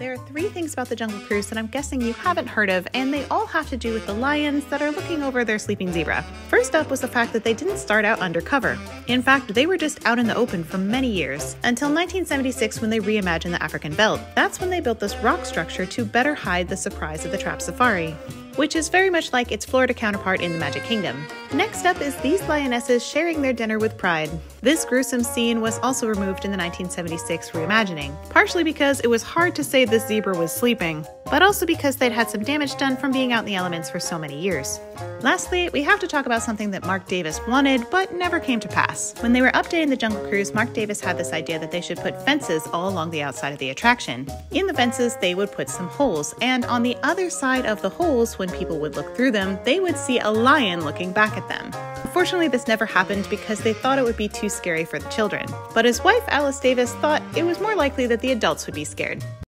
There are three things about the Jungle Cruise that I'm guessing you haven't heard of, and they all have to do with the lions that are looking over their sleeping zebra. First up was the fact that they didn't start out undercover. In fact, they were just out in the open for many years, until 1976 when they reimagined the African Veldt. That's when they built this rock structure to better hide the surprise of the trap safari which is very much like its Florida counterpart in the Magic Kingdom. Next up is these lionesses sharing their dinner with Pride. This gruesome scene was also removed in the 1976 reimagining, partially because it was hard to say this zebra was sleeping, but also because they'd had some damage done from being out in the elements for so many years. Lastly, we have to talk about something that Marc Davis wanted but never came to pass. When they were updating the Jungle Cruise, Marc Davis had this idea that they should put fences all along the outside of the attraction. In the fences, they would put some holes, and on the other side of the holes, when people would look through them, they would see a lion looking back at them. Unfortunately, this never happened because they thought it would be too scary for the children. But his wife, Alice Davis, thought it was more likely that the adults would be scared.